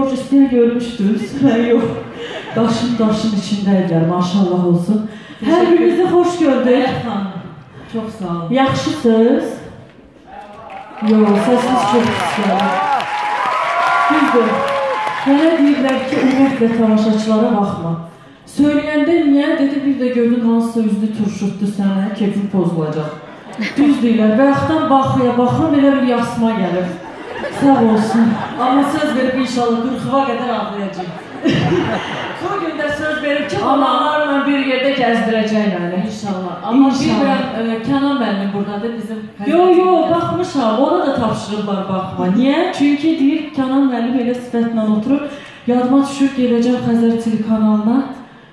borc istəyən görmüşdünüz. Yox. Daşın daşın içindəydiler, maşallah olsun. Hər birinizi xoş gördük. Çox sağ olun. Yaxşısınız? Yox, səsiniz çox gəlir. Düzdür. Mənə deyirlər ki, ümumiyyətlə tamaşaçılara baxma. Söyləyəndə niyə dedi bir də gördün hansısa üzlü turşutdu sənə, kefin pozulacaq. Düz deyirlər. Bayaqdan baxıya baxıram elə bir yasma gəlir. Sağ olsun. Amma söz verib inşallah 40-a qədər ağlayacaq. Bu gün də söz verib ki, analarla bir yerdə gəzdirəcək məni. İnşallah. Amma bilmirəm, e, Kənan müəllim burdadır bizim. Yo yo baxmışam. Ona da tapşırıblar baxma. Niyə? Çünki deyir Kənan müəllim elə sifətlə oturur. Yadıma düşür gələcəm Xəzər telekanalına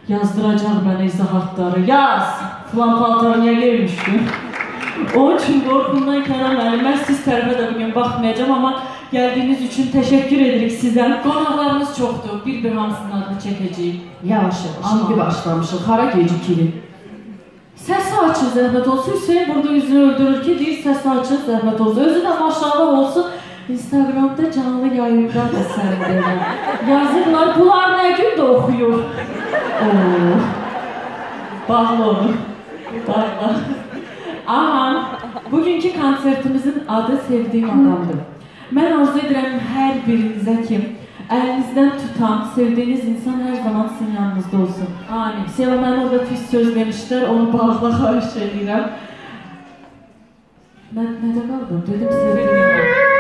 yazdıracaq mənə izahatları. Yaz. Falan paltarı niyə geymişdin? Onun üçün qorxumdan Kənan müəllim mən siz tərəfə də bugün baxmayacağam amma gəldiyiniz üçün təşəkkür edirik sizə. Qonaqlarımız çoxdur. Bir-bir hamısının adını çəkəcəyik. Yavaş yavaş. Amma- İndi başlamışıq. Hara gecikirik? Səsi açın zəhmət olsun. Hüseyin burada üzünü öldürür ki, deyir səsi açın zəhmət olsun. Özü də maşallah olsun. Instagramda canlı yayında da sən belə. Yazırlar, bunlar nə gün də oxuyur. Oo. Bağlı onu. Bağlı. Aha, bugünkü konsertimizin adı Sevdiyim Adamdır. Mən arzu edirəm hər birinizə ki, əlinizdən tutan, sevdiyiniz insan hər zaman sizin yanınızda olsun. Amin. Seva mən orada pis söz vermişlər, onu bağla xahiş edirəm. Mən nədə qaldım? Dedim sevdiyim.